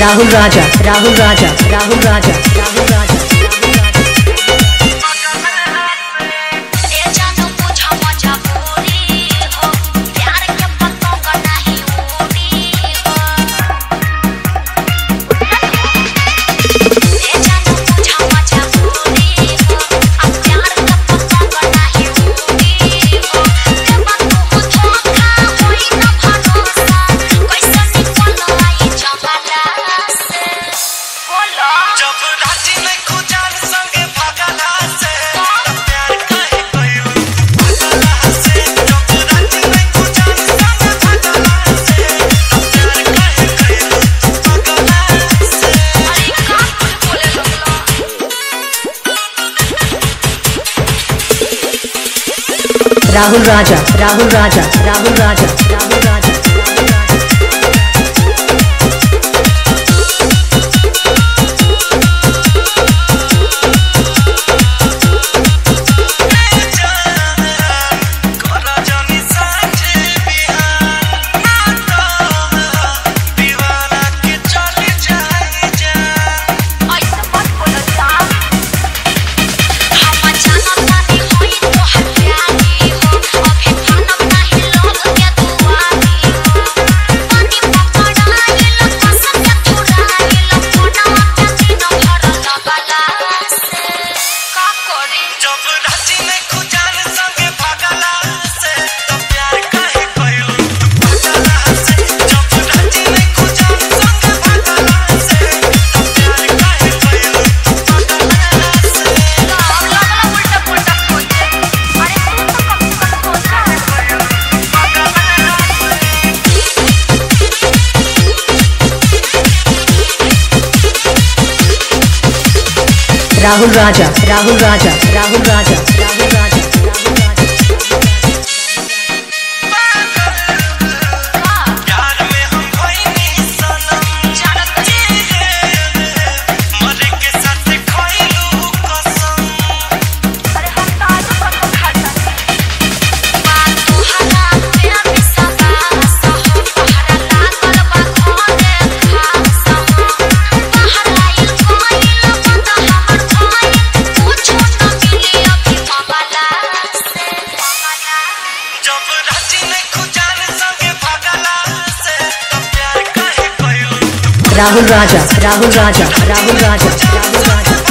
Rahul Raja Rahul Raja Rahul Raja Rahul Raja. Rahul Raja Rahul Raja Rahul Raja Rahul Raja. Rahul Raja Rahul Raja Rahul Raja. Rahul Raja Rahul Raja Rahul Raja Rahul Raja.